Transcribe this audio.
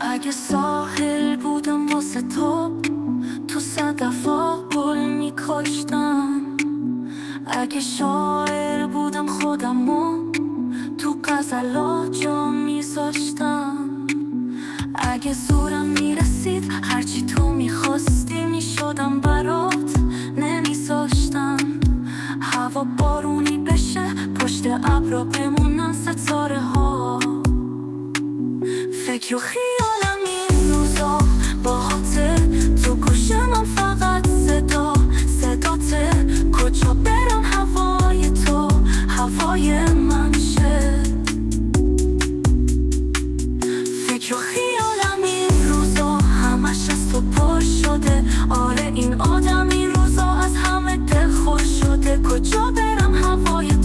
اگه ساحل بودم واسه تو تو صدفا گل میکاشتم. اگه شاعر بودم خودمو تو غزلا جا میذاشتم. اگه زورم می‌رسید بارونی بشه پشت ابرا بمونن ستاره ها. فکر و خیالم این روزا باهاته تو گوشم فقط صدا صداته کجا برم هوای تو هوای من شه. فکر و خیالم این روزا همش از تو پر شده. آره این آدم این روزا از همه دل خوش شده. کجا برم هوای